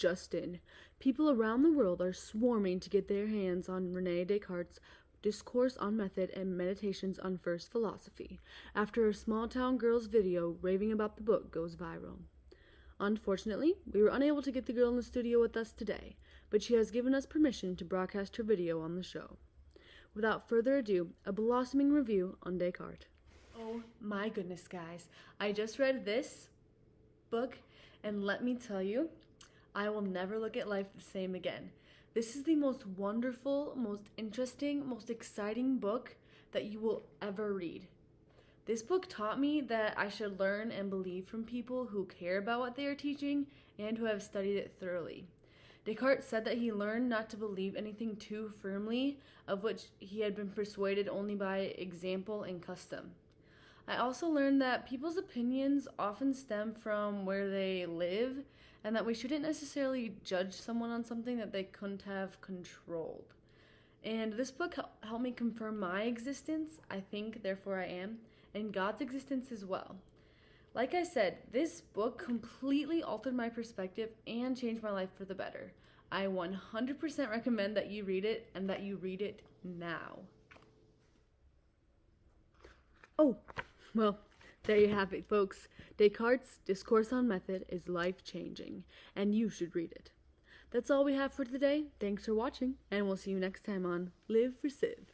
just in. People around the world are swarming to get their hands on Rene Descartes' Discourse on Method and Meditations on First Philosophy after a small town girl's video raving about the book goes viral. Unfortunately, we were unable to get the girl in the studio with us today, but she has given us permission to broadcast her video on the show. Without further ado, a blossoming review on Descartes. Oh my goodness, guys. I just read this book, and let me tell you, I will never look at life the same again. This is the most wonderful, most interesting, most exciting book that you will ever read. This book taught me that I should learn and believe from people who care about what they are teaching and who have studied it thoroughly. Descartes said that he learned not to believe anything too firmly, of which he had been persuaded only by example and custom. I also learned that people's opinions often stem from where they live, and that we shouldn't necessarily judge someone on something that they couldn't have controlled. And this book helped me confirm my existence, I think, therefore I am, and God's existence as well. Like I said, this book completely altered my perspective and changed my life for the better. I 100% recommend that you read it and that you read it now. Oh, well, there you have it, folks. Descartes' Discourse on Method is life changing, and you should read it. That's all we have for today. Thanks for watching, and we'll see you next time on Live for Civ.